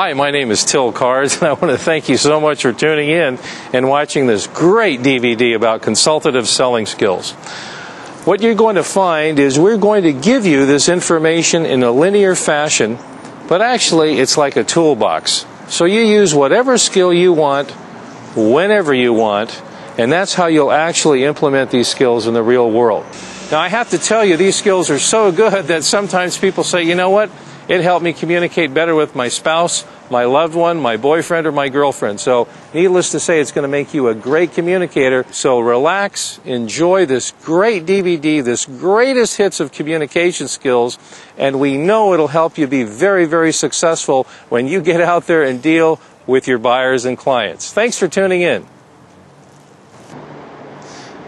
Hi, my name is Till Kahrs, and I want to thank you so much for tuning in and watching this great DVD about consultative selling skills. What you're going to find is we're going to give you this information in a linear fashion, but actually it's like a toolbox. So you use whatever skill you want, whenever you want, and that's how you'll actually implement these skills in the real world. Now, I have to tell you, these skills are so good that sometimes people say, you know what? It helped me communicate better with my spouse, my loved one, my boyfriend, or my girlfriend. So, needless to say, it's going to make you a great communicator. So, relax, enjoy this great DVD, this greatest hits of communication skills, and we know it'll help you be very, very successful when you get out there and deal with your buyers and clients. Thanks for tuning in.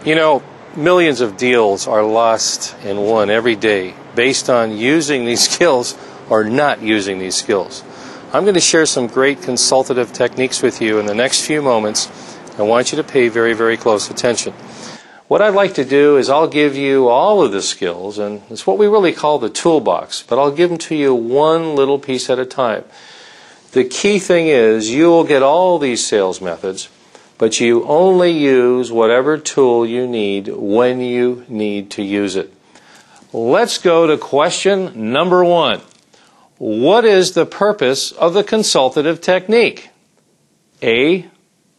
You know, millions of deals are lost and won every day based on using these skills or not using these skills. I'm going to share some great consultative techniques with you in the next few moments. I want you to pay very, very close attention. What I'd like to do is I'll give you all of the skills, and it's what we really call the toolbox, but I'll give them to you one little piece at a time. The key thing is you will get all these sales methods, but you only use whatever tool you need when you need to use it. Let's go to question number one. What is the purpose of the consultative technique? A.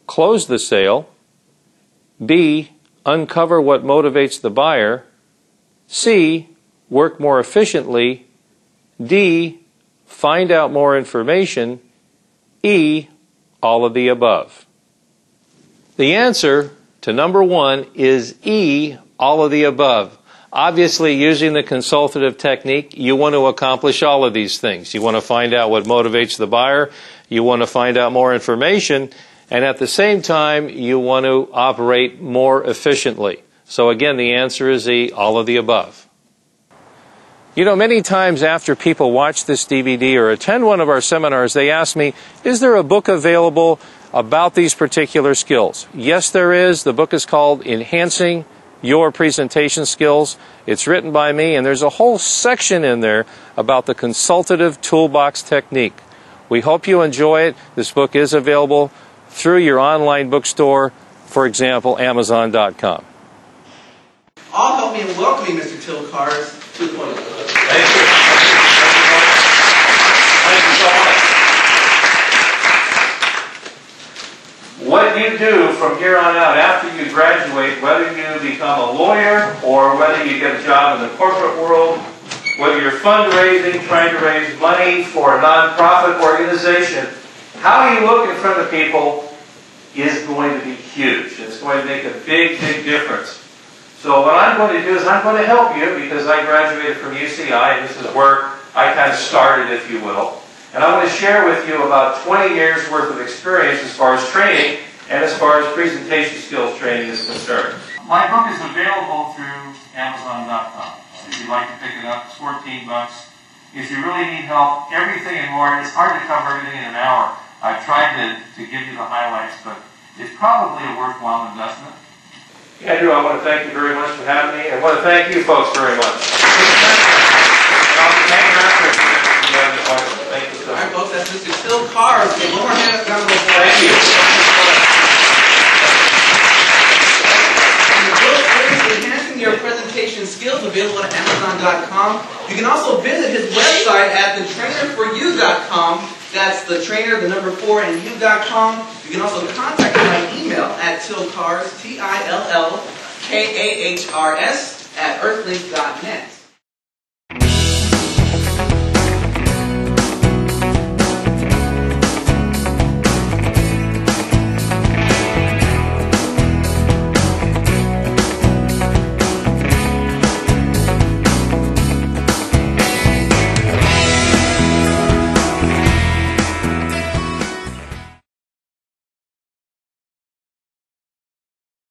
Close the sale. B. Uncover what motivates the buyer. C. Work more efficiently. D. Find out more information. E. All of the above. The answer to number one is E. All of the above. Obviously, using the consultative technique, you want to accomplish all of these things. You want to find out what motivates the buyer, you want to find out more information, and at the same time, you want to operate more efficiently. So again, the answer is E, all of the above. You know, many times after people watch this DVD or attend one of our seminars, they ask me, is there a book available about these particular skills? Yes, there is. The book is called Enhancing your presentation skills. It's written by me, and there's a whole section in there about the consultative toolbox technique. We hope you enjoy it. This book is available through your online bookstore, for example, Amazon.com. All help me in welcoming Mr. Till Kahrs to the podium. Thank you. Thank you so much. What you do from here on out after you graduate, whether you become a lawyer or whether you get a job in the corporate world, whether you're fundraising, trying to raise money for a nonprofit organization, how you look in front of people is going to be huge. It's going to make a big, big difference. So what I'm going to do is I'm going to help you because I graduated from UCI. This is where I kind of started, if you will. And I want to share with you about 20 years worth of experience as far as training and as far as presentation skills training is concerned. My book is available through Amazon.com. If you'd like to pick it up, it's 14 bucks. If you really need help, everything and more, it's hard to cover everything in an hour. I've tried to, to give you the highlights, but it's probably a worthwhile investment. Andrew, I want to thank you very much for having me. I want to thank you folks very much. Thank you so All right, much. folks, that's Till one more hand of applause. Thank you. Your Presentation Skills, available at Amazon.com. You can also visit his website at thetrainerforyou.com. That's the trainer, the number four, and you.com. You can also contact him by email at tillkahrs, T-I-L-L-K-A-H-R-S, at earthlink.net.